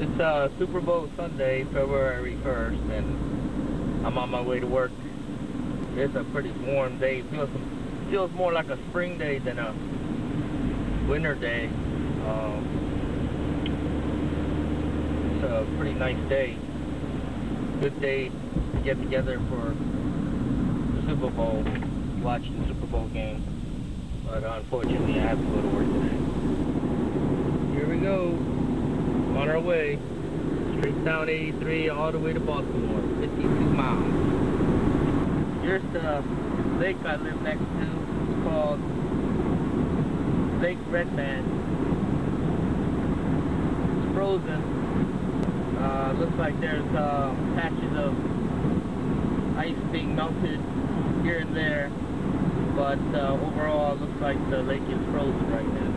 It's uh, Super Bowl Sunday, February 1st, and I'm on my way to work. It's a pretty warm day. Feels feels more like a spring day than a winter day. Um, it's a pretty nice day. Good day to get together for the Super Bowl, watch the Super Bowl game. But unfortunately, I have to go to work today. Here we go. On our way. Straight down 83 all the way to Baltimore. 52 miles. Here's the lake I live next to. It's called Lake Redman. It's frozen. Uh, looks like there's uh, patches of ice being melted here and there. But uh, overall, it looks like the lake is frozen right now.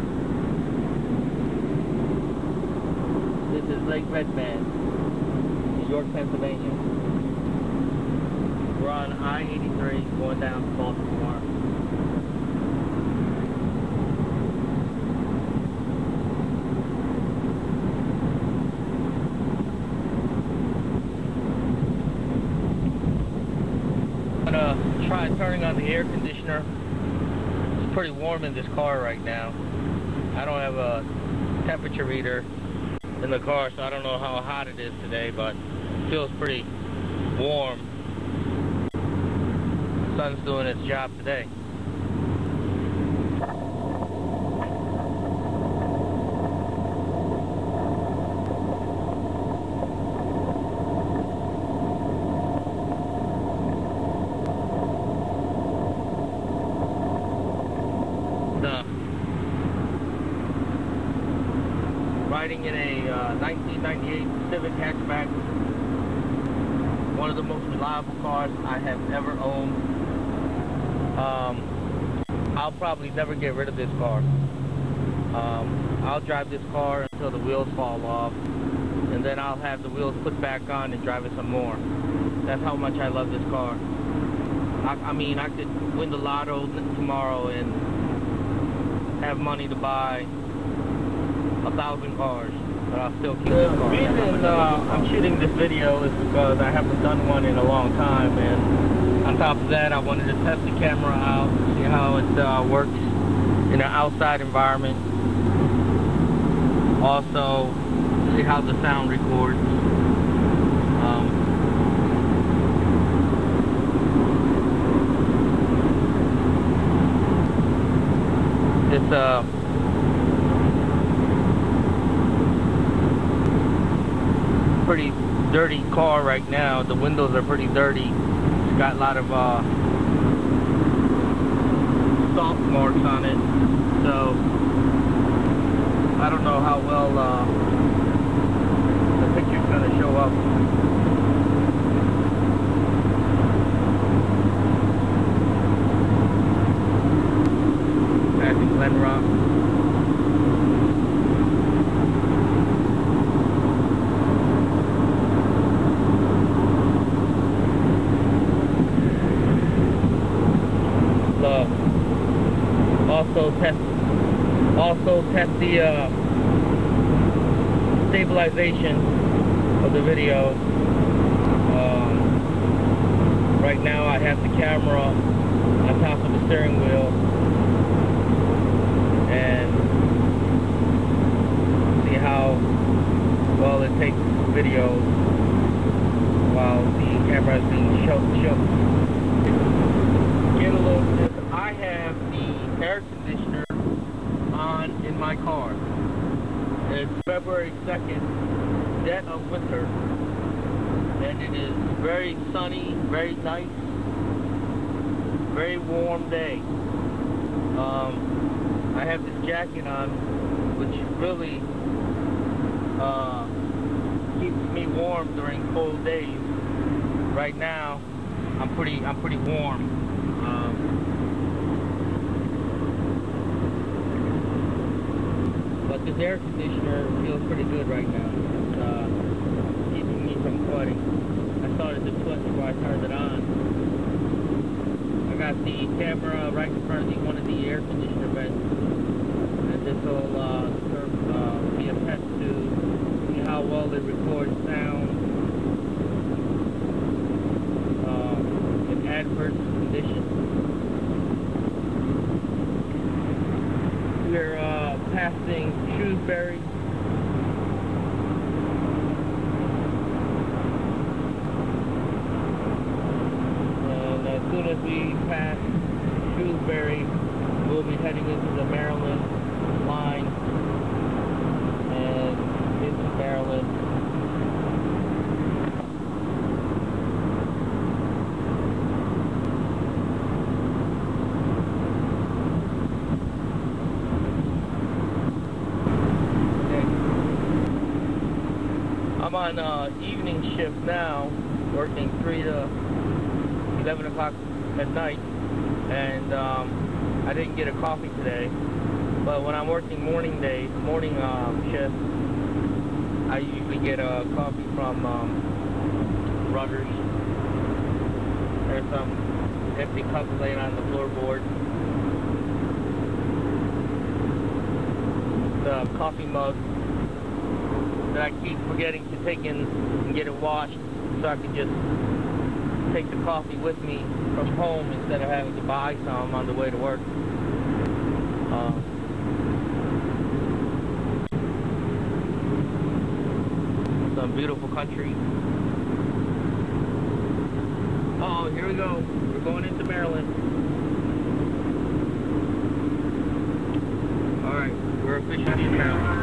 This is Lake Redman, New York, Pennsylvania. We're on I-83 going down to Baltimore. I'm gonna try turning on the air conditioner. It's pretty warm in this car right now. I don't have a temperature reader in the car, so I don't know how hot it is today, but it feels pretty warm. The sun's doing its job today. The riding in a uh, 1998 Civic hatchback. One of the most reliable cars I have ever owned. Um, I'll probably never get rid of this car. Um, I'll drive this car until the wheels fall off, and then I'll have the wheels put back on and drive it some more. That's how much I love this car. I, I mean, I could win the lotto tomorrow and have money to buy a thousand cars, but I'll still keep The car. reason uh, I'm shooting this video is because I haven't done one in a long time, and On top of that, I wanted to test the camera out, see how it uh, works in an outside environment. Also, see how the sound records. Um, it's a pretty dirty car right now. The windows are pretty dirty. It's got a lot of uh, salt marks on it. So I don't know how well uh, the picture's gonna show up. Passing Glen Rock. Uh, also test also test the uh, stabilization of the video. Um, right now I have the camera on top of the steering wheel and see how well it takes video while the camera is being shook get a little. I have air conditioner on in my car. It's February 2nd, dead of winter, and it is very sunny, very nice, very warm day. Um, I have this jacket on, which really uh, keeps me warm during cold days. Right now, I'm pretty, I'm pretty warm. Um, this air conditioner feels pretty good right now. It's uh, keeping me from sweating. I started to sweat before I turned it on. I got the camera right in front of the, one of the air conditioner vents. And this will uh, serve, uh, be a test to see how well it records sound uh, in adverse conditions. We're uh, passing Shrewsbury. And as soon as we pass Shrewsbury, we'll be heading into the Maryland line and into Maryland. Okay. I'm on uh, evening shift now, working 3 to 11 o'clock at night, and um, I didn't get a coffee today. But when I'm working morning day, morning um, shift, I usually get a coffee from um, Rutter's. There's some empty cups laying on the floorboard. The coffee mug that I keep forgetting to take in and get it washed so I can just take the coffee with me from home instead of having to buy some on the way to work. Uh, some beautiful country. Oh, here we go. We're going into Maryland. Alright, we're officially in Maryland.